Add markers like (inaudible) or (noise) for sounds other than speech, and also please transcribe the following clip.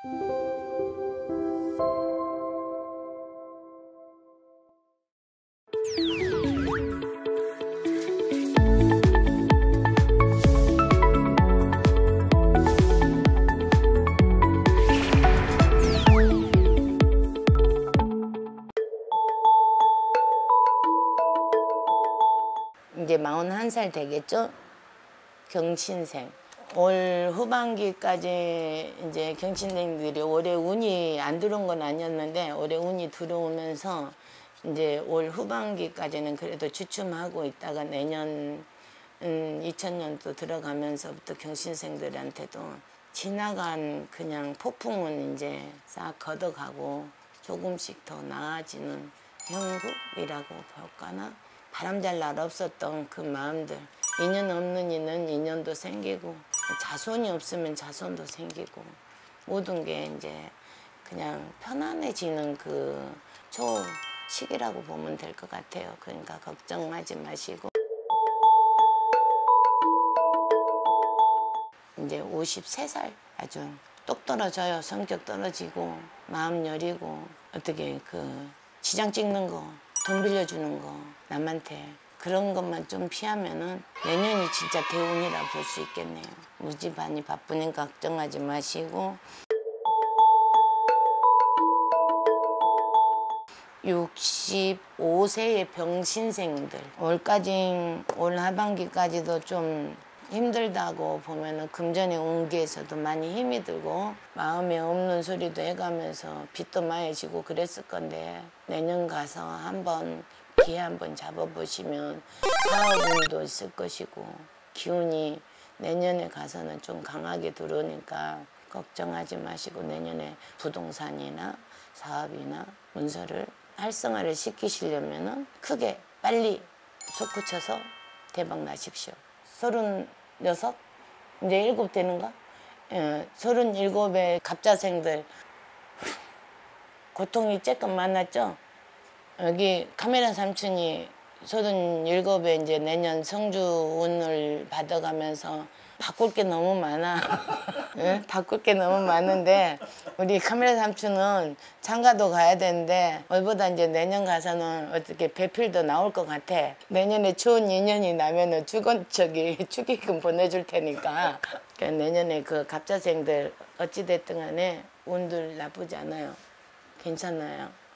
이제 41살 되겠죠? 경신생. 올 후반기까지 이제 경신생들이 올해 운이 안 들어온 건 아니었는데 올해 운이 들어오면서 이제 올 후반기까지는 그래도 주춤하고 있다가 내년 음, 2000년도 들어가면서부터 경신생들한테도 지나간 그냥 폭풍은 이제 싹 걷어가고 조금씩 더 나아지는 형국이라고 볼까나? 바람 잘 날 없었던 그 마음들. 인연 없는 이는 인연도 생기고 자손이 없으면 자손도 생기고 모든 게 이제 그냥 편안해지는 그 초시기라고 보면 될 것 같아요. 그러니까 걱정하지 마시고 이제 53살 아주 똑 떨어져요. 성격 떨어지고 마음 여리고 어떻게 그 시장 찍는 거, 돈 빌려주는 거 남한테 그런 것만 좀 피하면은 내년이 진짜 대운이라 볼 수 있겠네요. 무지 많이 바쁘니까 걱정하지 마시고 65세의 병신생들 올까지 올 하반기까지도 좀 힘들다고 보면은 금전의 운기에서도 많이 힘이 들고 마음에 없는 소리도 해가면서 빚도 많이 지고 그랬을 건데 내년 가서 한번 기회 한번 잡아보시면 사업운도 있을 것이고 기운이 내년에 가서는 좀 강하게 들어오니까 걱정하지 마시고 내년에 부동산이나 사업이나 문서를 활성화를 시키시려면 은 크게 빨리 솟구쳐서 대박 나십시오. 서른여섯? 이제 일곱 되는가? 예, 서른일곱의 갑자생들 고통이 조금 많았죠? 여기 카메라 삼촌이 서른 일곱에 이제 내년 성주 운을 받아가면서 바꿀 게 너무 많아. (laughs) 예? 바꿀 게 너무 많은데 우리 카메라 삼촌은 장가도 가야 되는데 올보다 이제 내년 가서는 어떻게 배필도 나올 것 같아. 내년에 좋은 인연이 나면은 주건 저기 (laughs) 축의금 보내줄 테니까 그러니까 내년에 그 갑자생들 어찌 됐든 간에 운들 나쁘지 않아요. 괜찮아요.